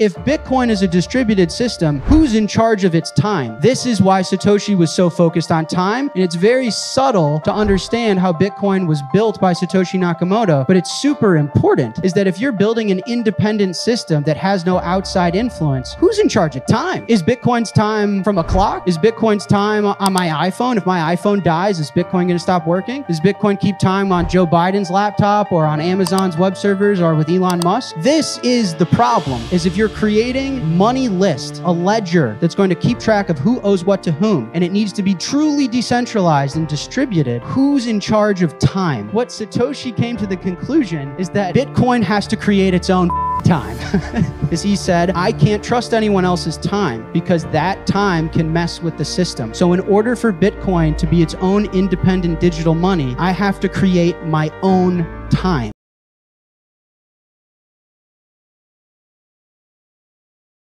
If Bitcoin is a distributed system, who's in charge of its time? This is why Satoshi was so focused on time. And it's very subtle to understand how Bitcoin was built by Satoshi Nakamoto. But it's super important is that if you're building an independent system that has no outside influence, who's in charge of time? Is Bitcoin's time from a clock? Is Bitcoin's time on my iPhone? If my iPhone dies, is Bitcoin going to stop working? Does Bitcoin keep time on Joe Biden's laptop or on Amazon's web servers or with Elon Musk? This is the problem is if you're creating money list, a ledger that's going to keep track of who owes what to whom, and it needs to be truly decentralized and distributed, who's in charge of time? What Satoshi came to the conclusion is that Bitcoin has to create its own time. As he said, I can't trust anyone else's time because that time can mess with the system. So, in order for Bitcoin to be its own independent digital money, I have to create my own time.